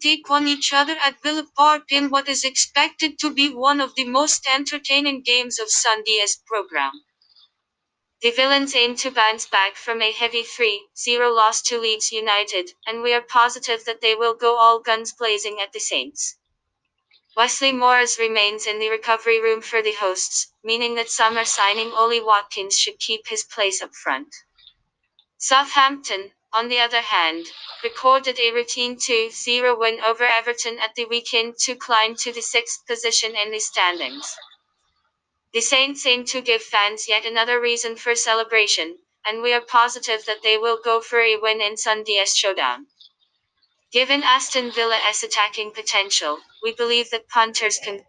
Take on each other at Villa Park in what is expected to be one of the most entertaining games of Sunday's programme. The Villains aim to bounce back from a heavy 3-0 loss to Leeds United, and we are positive that they will go all guns blazing at the Saints. Wesley Moraes remains in the recovery room for the hosts, meaning that summer signing Ollie Watkins should keep his place up front. Southampton, on the other hand, recorded a routine 2-0 win over Everton at the weekend to climb to the sixth position in the standings. The Saints aim to give fans yet another reason for celebration, and we are positive that they will go for a win in Sunday's showdown. Given Aston Villa's attacking potential, we believe that punters can